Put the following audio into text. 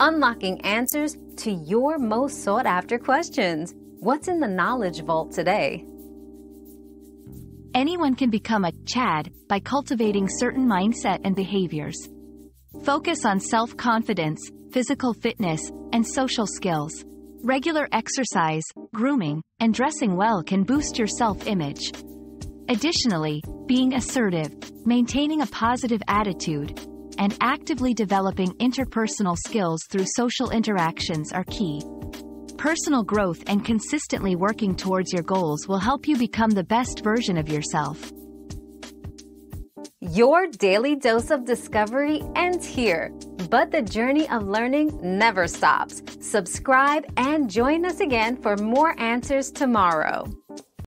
unlocking answers to your most sought after questions. What's in the Knowledge Vault today? Anyone can become a Chad by cultivating certain mindset and behaviors. Focus on self-confidence, physical fitness, and social skills. Regular exercise, grooming, and dressing well can boost your self-image. Additionally, being assertive, maintaining a positive attitude, and actively developing interpersonal skills through social interactions are key. Personal growth and consistently working towards your goals will help you become the best version of yourself. Your daily dose of discovery ends here, but the journey of learning never stops. Subscribe and join us again for more answers tomorrow.